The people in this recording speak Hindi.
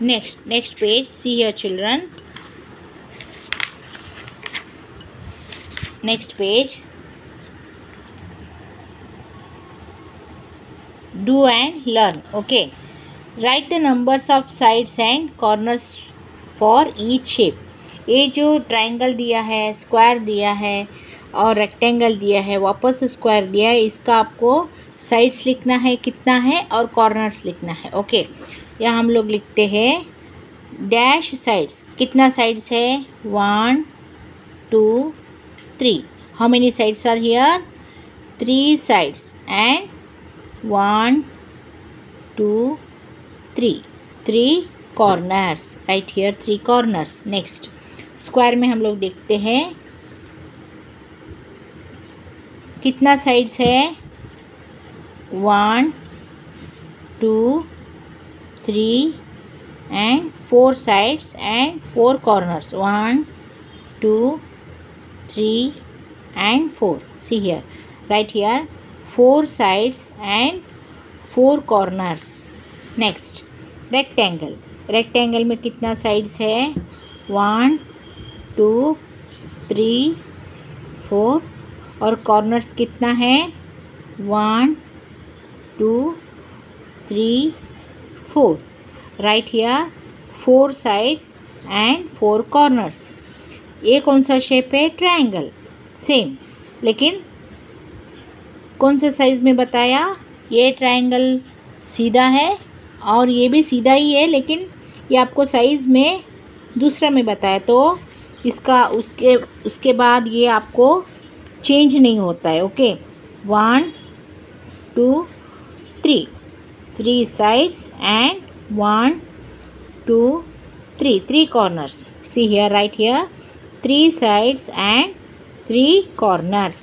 next next page see here children next page do and learn okay write the numbers of sides and corners for each shape ये जो ट्रायंगल दिया है स्क्वायर दिया है और रेक्टेंगल दिया है, वापस स्क्वायर दिया है। इसका आपको साइड्स लिखना है, कितना है? और कॉर्नर्स लिखना है ओके यहाँ हम लोग लिखते हैं डैश साइड्स कितना साइड्स है? One two three how many sides are here three sides and one two three three corners right here three corners next square में हम लोग देखते हैं। कितना साइड्स है? One two three and four sides and four corners one two three and four see here right here four sides and four corners next rectangle rectangle में कितना साइड्स है? वन टू थ्री फोर और कॉर्नर्स कितना है? One two three four right here four sides and four corners ये कौन सा शेप है? ट्रायंगल सेम लेकिन कौन से साइज़ में बताया? ये ट्रायंगल सीधा है और ये भी सीधा ही है, लेकिन ये आपको साइज़ में दूसरा में बताया तो इसका उसके उसके बाद ये आपको चेंज नहीं होता है okay one two three three sides and one two three three corners see here right here three sides and three corners